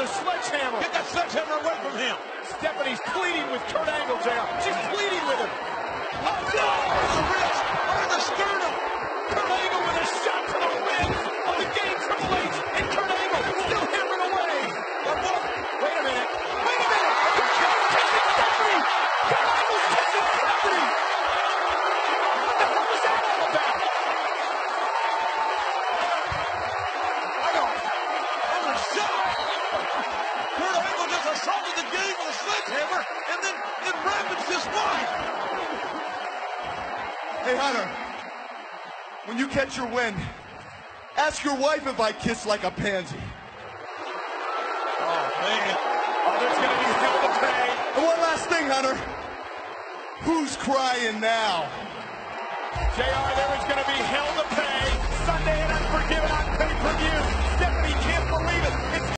a sledgehammer. Get that sledgehammer away from him. Stephanie's pleading with Kurt Angle, JR. and then, then ravaged his wife. Hey, Hunter, when you catch your wind, ask your wife if I kiss like a pansy. Oh, man. Oh, there's going to be hell to pay. And one last thing, Hunter. Who's crying now? JR,